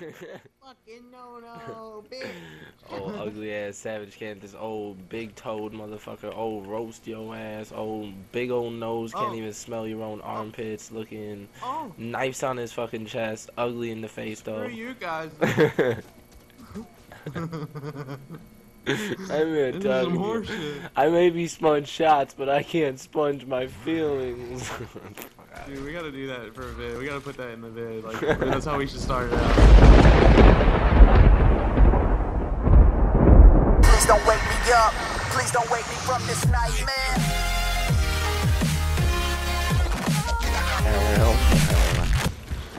Fucking no no, bitch. old ugly ass savage cat. This old big toed motherfucker. Old roast your ass. Old big old nose. Can't Oh. even smell your own armpits. Looking Oh, knives on his fucking chest. Ugly in the face screw though. you guys. I'm gonna This is tell some you. horseshit. I may be sponge shots, but I can't sponge my feelings. Dude, we gotta do that for a bit. We gotta put that in the vid. Like, that's how we should start it out. Please don't wake me up. Please don't wake me from this nightmare.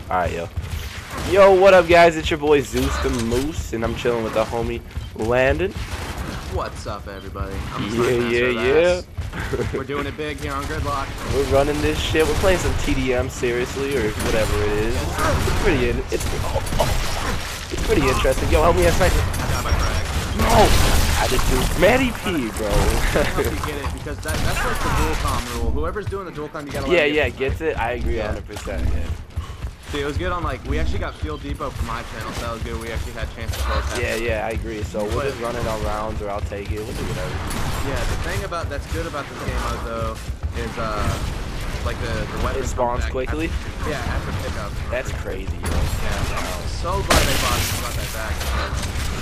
Alright, yo. Yo, what up, guys? It's your boy Zeus the Moose, and I'm chilling with the homie Landan. What's up, everybody? I'm Yeah, yeah, yeah. We're doing it big here on Gridlock. We're running this shit. We're playing some TDM seriously, or whatever it is. It's pretty. In, it's oh, oh. it's pretty interesting. Yo, help me out, sniper. I got my frag. No, I just do Matty P, bro. I don't know if you get it because that, that's like the dual com rule. Whoever's doing the dual com, you gotta yeah, yeah, get gets it. I agree Yeah. 100%. Yeah. See, it was good on like we actually got Field Depot for my channel, so that was good. We actually had chances to both Yeah, yeah, I agree. So we'll just run it on rounds, or I'll take it. We'll do whatever. Yeah, the thing about that's good about this game though is uh like the the weapon It spawns quickly? After, yeah, after pickup. That's crazy, yo. Yeah, so glad they brought, brought that back.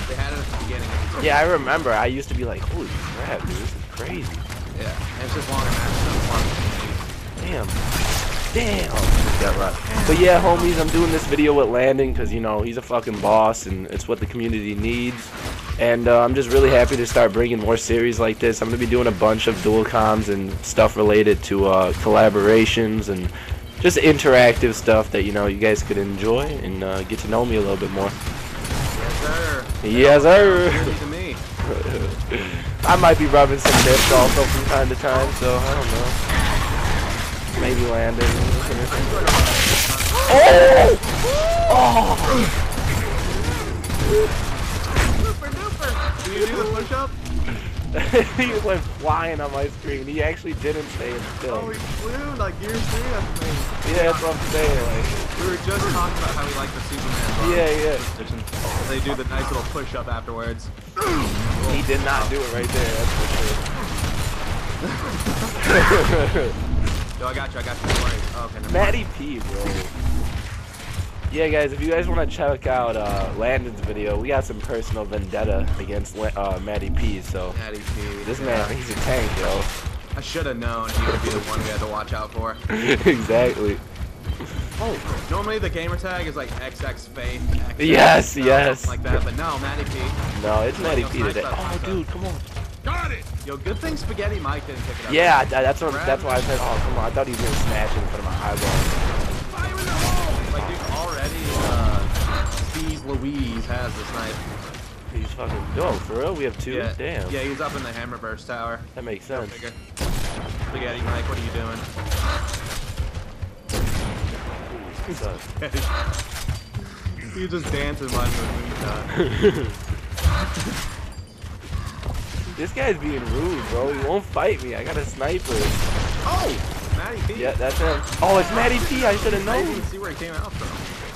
They had it at the beginning. it's Yeah, I remember. I used to be like, holy crap, dude, this is crazy. Yeah, and it's just longer matches. Damn. Damn. Got right. But yeah, homies, I'm doing this video with Landan because, you know, he's a fucking boss and it's what the community needs. And uh, I'm just really happy to start bringing more series like this. I'm going to be doing a bunch of dual comms and stuff related to uh, collaborations and just interactive stuff that, you know, you guys could enjoy and uh, get to know me a little bit more. yes, sir. Yes, sir. I might be rubbing some nips also from time to time, so I don't know. Maybe. Super duper. Oh! Do you do the push up? he went flying on my screen. He actually didn't stay still. Oh, he flew like Gears 3. That's amazing. Yeah, that's what I'm saying. Like, We were just talking about how we like the Superman. Yeah, yeah. They do the nice little push up afterwards. he did not do it right there. That's for sure. Yo, I got you. I got you. Don't worry. Oh, okay. Matty P, bro. Yeah, guys, if you guys want to check out uh, Landan's video, we got some personal vendetta against uh, Matty P. So Natty P. this man, he's a tank, yo. I should have known he would be the one we had to watch out for. exactly. Oh, normally the gamer tag is like XX Faith. XX, Yes, yes. Like that, but no, Matty P. No, it's Matty P today. Oh, dude, come on. Got it. Yo, good thing Spaghetti Mike didn't pick it up. Yeah, I, I- that's what. That's why I said, oh, come on. I thought he was gonna smash it in front of my eyeball. Like, dude, already, uh, Steve Louise has this knife. He's fucking. Yo, for real? We have two. Yeah, Damn. Yeah, he's up in the Hammerburst Tower. That makes sense. figure. Spaghetti Mike, what are you doing? So, You just dancing like the moon this guy's being rude, bro. He won't fight me. I got a sniper. Oh! Matty P. Yeah, that's him. Oh, it's Matty P. I should have I didn't known. see where he came out from.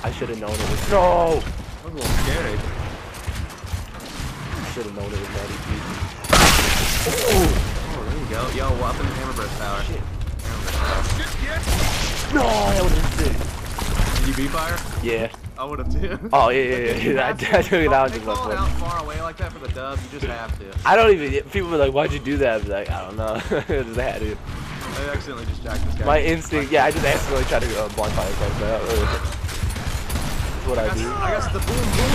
I should have known it was. No. That was a little scary. I should have known it was Matty P. Oh, there you go. Yo, in the Hammerburst Tower. Shit. Hammerburst Tower. No, that would have been sick. Did fire? Yeah. I would have too. Oh yeah, yeah, yeah. I, I took it out just like out far away like that for the dub. You just have to. I don't even. People were like, "Why'd you do that?" I'd be like, "I don't know." I just had to. I accidentally just jacked this guy. My instinct, yeah, I just accidentally tried to uh, blind fire like that. That's what I I guess, do. I guess the boom boom.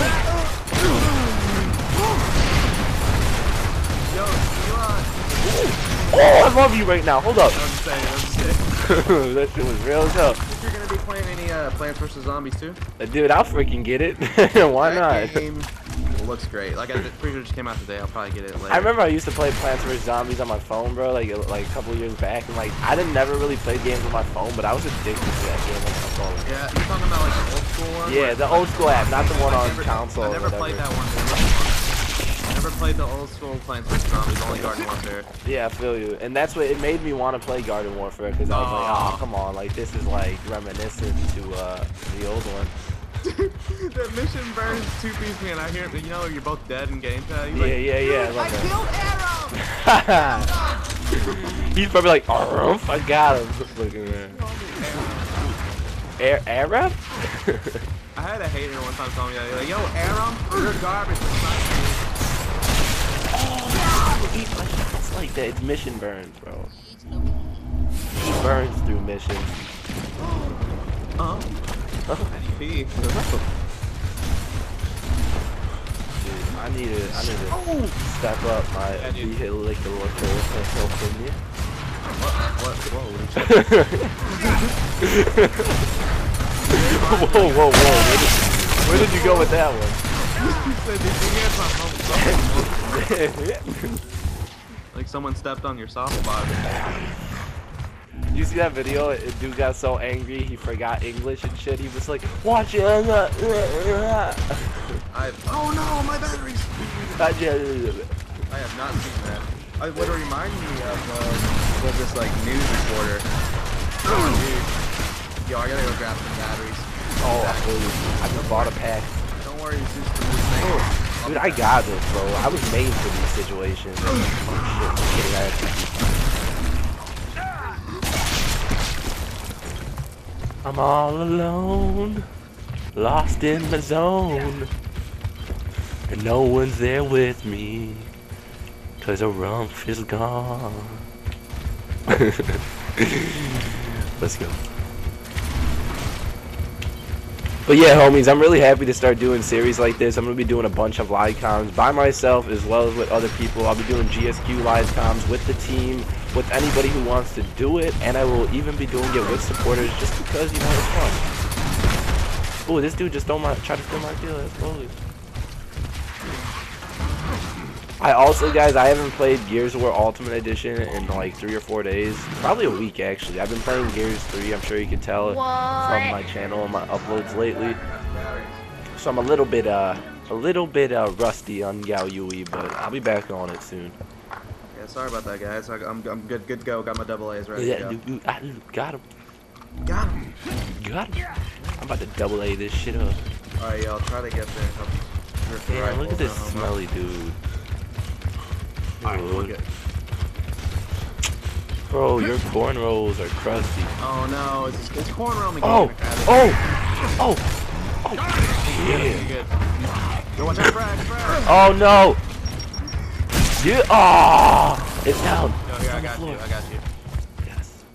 Yo, you uh, Oh, I love you right now. Hold up. I'm saying, I'm saying. that shit was real as playing any uh, Plants vs Zombies too? Uh, Dude, I'll freaking get it. Why that not? game looks great. Like I pretty sure just came out today. I'll probably get it later. I remember I used to play Plants vs Zombies on my phone, bro, like uh, like a couple years back, and like I didn't never really play games on my phone, but I was addicted to that game on my phone. Yeah, you're talking about like the old school one. Yeah, the old school app, not the one I on never- console. I never played that one. I never played the old school Plants vs Zombies. Only Garden Warfare. Yeah, I feel you, and that's what it made me want to play Garden Warfare because I was like, oh come on, like this is like reminiscent to uh, the old one. the mission burns two piece me, and I hear you know you're both dead in game chat. Yeah, like, yeah, yeah. I I killed Arrow! He's probably like, oh, I got him. Look at that. Air Arab? I had a hater one time tell me that. He's like, yo, Aram, you're garbage. It's not oh, eat my shots like that. It's mission burns, bro. He burns through missions. Uh-huh. Dude, I need to, I need to step up my Yeah, dude. vehicular health in you. What? What? Whoa. whoa, whoa, whoa. Where did, where did you go with that one? like someone stepped on your soft softball. you see that video? A dude got so angry he forgot English and shit. He was like, watch it. I oh no, my batteries. uh, uh." I have not seen that. I would remind me of uh, was this like news reporter. Oh, dude. Yo, I gotta go grab some batteries. Oh, dude, I just bought a pack. Thing. Dude, I got this, bro. I was made for these situations. Oh. I'm all alone, lost in the zone, and no one's there with me, cause a rump is gone. Let's go. But yeah, homies, I'm really happy to start doing series like this. I'm gonna be doing a bunch of live comms by myself as well as with other people. I'll be doing GSQ live comms with the team, with anybody who wants to do it, and I will even be doing it with supporters just because you know it's fun. Oh, this dude just stole my try to steal my kill. That's bully. I also, guys, I haven't played Gears of War Ultimate Edition in like three or four days, probably a week actually. I've been playing Gears 3. I'm sure you can tell from my channel and my uploads lately. So I'm a little bit uh a little bit uh rusty on Yao Yui, but I'll be back on it soon. Yeah, sorry about that, guys. I- I'm, I'm good, good to go. Got my double A's ready to Yeah, go. dude, dude, I got him, Got him. got him. I'm about to double A this shit up. All right, y'all. Try to get there. Help Damn, look at this smelly dude. All right, we're Dude. good. Bro, your cornrows are crusty. Oh no, it's, it's corn roaming. Oh, oh, oh, oh, oh, yeah. yeah. watch out, frag, frag. Oh no. Yeah. Oh, it's down. Yo, It's here, I got you. I got you. Yes.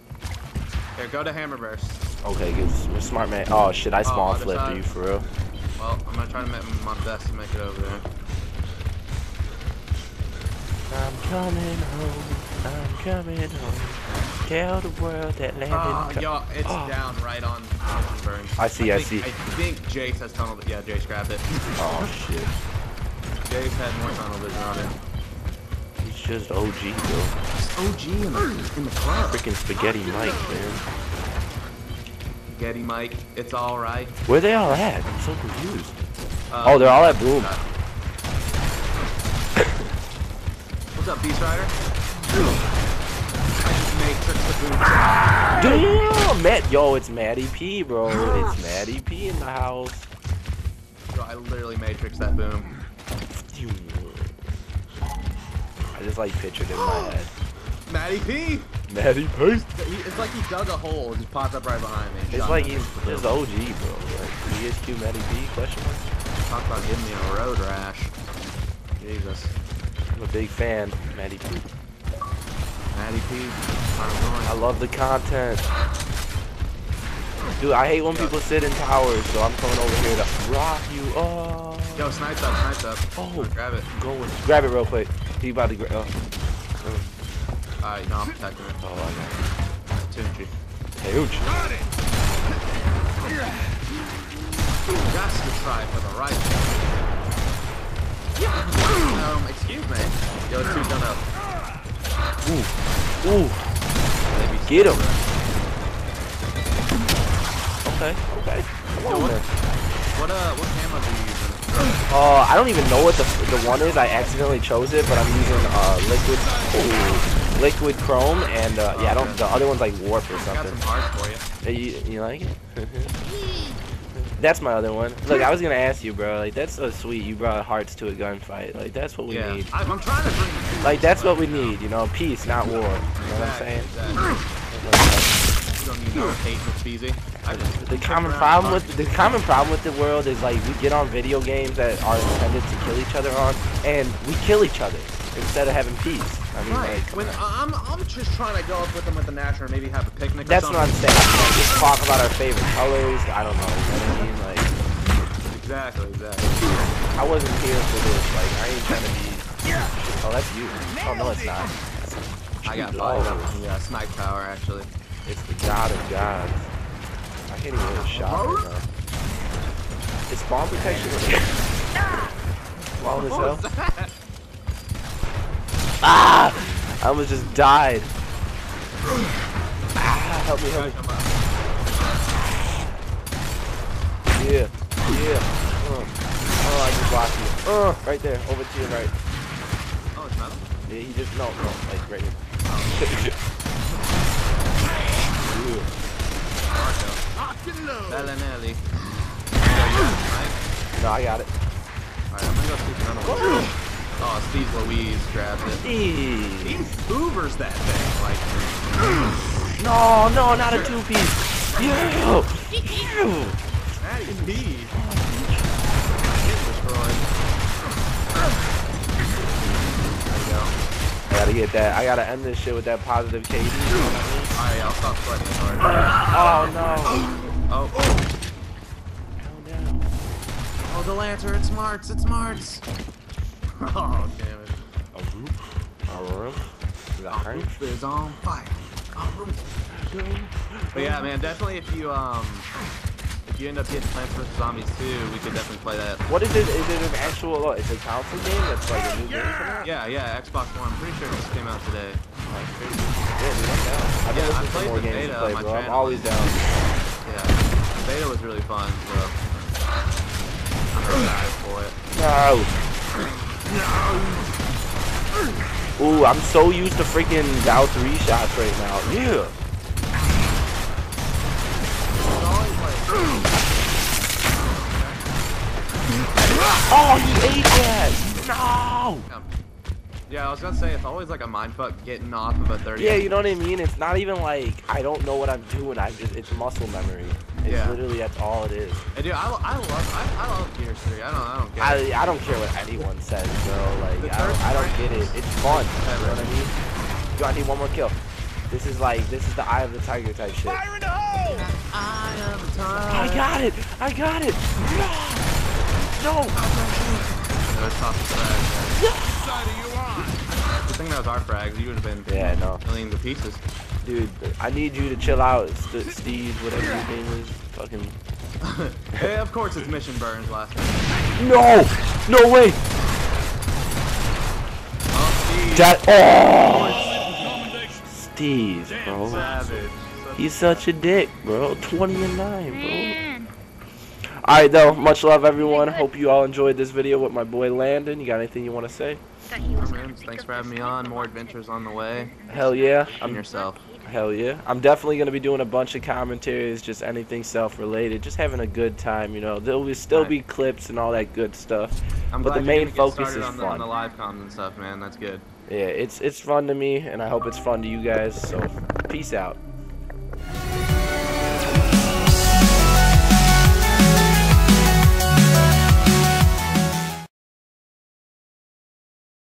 Here, go to Hammerburst. Okay, good. Smart man. Oh shit, I oh, small other flipped you for real. Well, I'm gonna try to make my best to make it over there. I'm coming home. I'm coming home. Tell the world that landing. Oh, co- yo, it's Oh. down right on Mission Burns. I see, I think, see. I think Jace has tunnel. Yeah, Jace grabbed it. Oh shit. Jace had more tunnel vision on it. He's just OG, bro. It's OG in the, in the club. Freaking spaghetti Mike, man. Getty Mike, it's all right. Where they all at? I'm so confused. Uh, Oh, they're all at Boom. What's uh, up, Beast Rider? I just made tricks to boom. Damn, Matt. Yo, it's Matty P, bro. It's Matty P in the house. Bro, I literally matrix that boom. I just like pictured it in my head. Matty P! Matty P. It's like he dug a hole and just popped up right behind me. It's like he's just OG, bro. Like ESQ Matty P? Question mark. Talk about giving me a road rash. Jesus. I'm a big fan, Matty P. Matty P. I love the content. Dude, I hate when people sit in towers, so I'm coming over here to rock you. Oh, Yo, snipes up, snipes up. Oh. Grab it. go with, grab it real quick. He about to grab. Oh, uh, Alright, no, I'm protecting it. oh, I Tunchi. got it. Huge. Just to try for the right. Um, excuse me. Yo, it's two done up. Ooh, ooh. Get him. Okay, okay. On, man. What uh, what camera do you using? Uh, I don't even know what the the one is. I accidentally chose it, but I'm using uh liquid ooh, liquid chrome, and uh, yeah, I don't. The other one's like warp or something. some for you. You, you like it? That's my other one. Look, I was gonna ask you, bro. Like, that's so sweet. You brought hearts to a gunfight. Like, that's what we yeah, need. I'm, I'm trying to bring. Like, that's what we need. You know, peace, not war. You know what I'm saying? exactly. You don't need no hate with Beezy. Just The common problem with the common problem with the world is like we get on video games that are intended to kill each other on, and we kill each other instead of having peace. I mean, Right. like, When uh, I'm, I'm just trying to go up with them at the national, or maybe have a picnic. that's or what I'm saying. Like, just talk about our favorite colors. I don't know. You know what I mean? Like, Exactly, exactly. I wasn't here for this. Like, I ain't trying to be. Oh, that's you. Oh no, it's not. I got Jude fired up. Yeah, snipe power actually. It's the god of gods. I can't even hit a shot right now. It's bomb protection. Wild as hell. Ah! I almost just died. Ah, help me, help me. Yeah, yeah. Uh. Oh, I just lost you. Uh, right there, over to your right. Oh, it's metal. Yeah, he just no, no, like right here. Yeah. Bellinelli. Yeah, you got snipe. No, I got it. Alright, I'm gonna go see another one. Oh, Steve Louise grabbed it. He Eee. hoovers that thing. Like, No, no, not a two piece. Yeah. Yeah. Matty P. Getting destroyed. There. I gotta get that. I gotta end this shit with that positive KD. You know what I mean? Alright, I'll stop sweating as hard. Oh no. Oh, Calm down. oh, the lantern. It's Marts. It's Marts. Oh, damn it. A roof. A roof. The Our roof is on fire. But yeah, man, definitely if you um if you end up getting Plants vs Zombies 2, we could definitely play that. What is it? Is it an actual? oh, It's a console game that's like a new game for that? Yeah, yeah, Xbox One. I'm pretty sure it just came out today. Yeah, dude, I'm down. I've Yeah, I played the beta play, on my bro. I'm channel. always down. Yeah, the beta was really fun, so I'm excited for it. No. Ooh, I'm so used to freaking Dow 3 shots right now. Yeah. Oh, he ate that. No. Yeah, I was gonna say it's always like a mindfuck getting off of a 30. Yeah, you know what I mean? It's not even like I don't know what I'm doing. I just it's muscle memory. It's Yeah. literally that's all it is. Hey, dude, I, I love I, I love Gears 3. I don't I don't get it. I I don't care what anyone says, bro. Like I don't, I don't get it. It's fun. You know what I mean? Yo, I need one more kill. This is like this is the eye of the tiger type shit. I am the I got it. I got it. No. No. No, it's off the frag. man. Good thing that was our frags. You would have been Yeah, no. million to pieces. Dude, I need you to chill out, St- Steve, whatever your name is. Fucking. hey, of course it's Mission Burns last night. No! No way! Oh, Steve. That. Oh! Steve, bro. Savage. He's such a dick, bro. 20 and 9, bro. Alright, though. Much love, everyone. Hope you all enjoyed this video with my boy Landan. You got anything you want to say? Oh, man, Thanks for having me on. More adventures on the way. Hell yeah. And I'm yourself. Hell yeah. I'm definitely going to be doing a bunch of commentaries, just anything self-related, just having a good time, you know. There'll be, still Right. be clips and all that good stuff. I'm But the main focus is on the, on the live comms and stuff, man. That's good. Yeah, it's it's fun to me and I hope it's fun to you guys. So, peace out.